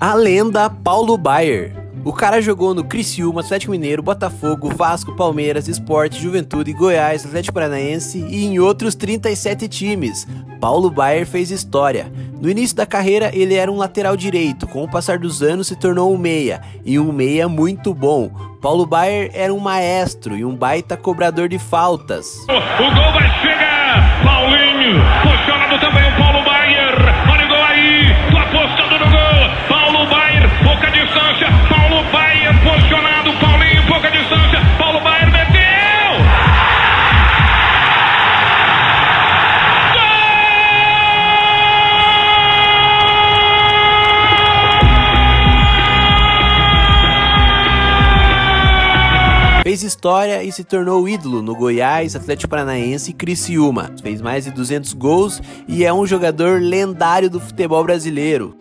A lenda Paulo Baier. O cara jogou no Criciúma, Atlético Mineiro, Botafogo, Vasco, Palmeiras, Esporte, Juventude, Goiás, Atlético Paranaense e em outros 37 times. Paulo Baier fez história. No início da carreira, ele era um lateral direito, com o passar dos anos se tornou um meia, e um meia muito bom. Paulo Baier era um maestro e um baita cobrador de faltas. O gol vai chegar! Fez história e se tornou ídolo no Goiás, Atlético Paranaense e Criciúma. Fez mais de 200 gols e é um jogador lendário do futebol brasileiro.